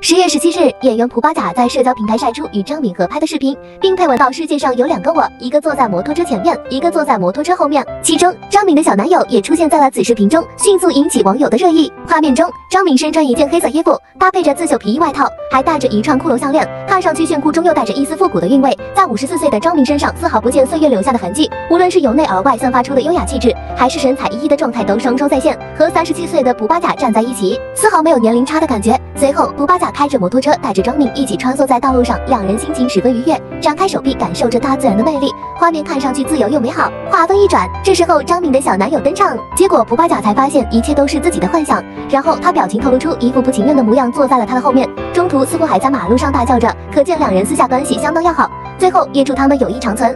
十月十七日，演员蒲巴甲在社交平台晒出与张敏合拍的视频，并配文道：“世界上有两个我，一个坐在摩托车前面，一个坐在摩托车后面。”其中，张敏的小男友也出现在了此视频中，迅速引起网友的热议。画面中，张敏身穿一件黑色衣服，搭配着刺绣皮衣外套，还戴着一串骷髅项链，看上去炫酷中又带着一丝复古的韵味。在五十四岁的张敏身上，丝毫不见岁月留下的痕迹，无论是由内而外散发出的优雅气质，还是神采奕奕的状态，都双双再现。和三十七岁的蒲巴甲站在一起，丝毫没有年龄差的感觉。随后，蒲巴甲开着摩托车，带着张敏一起穿梭在道路上，两人心情十分愉悦，展开手臂感受着大自然的魅力，画面看上去自由又美好。话锋一转，这时候张敏的小男友登场，结果蒲巴甲才发现一切都是自己的幻想，然后他表情透露出一副不情愿的模样，坐在了他的后面，中途似乎还在马路上大叫着，可见两人私下关系相当要好。最后也祝他们友谊长存。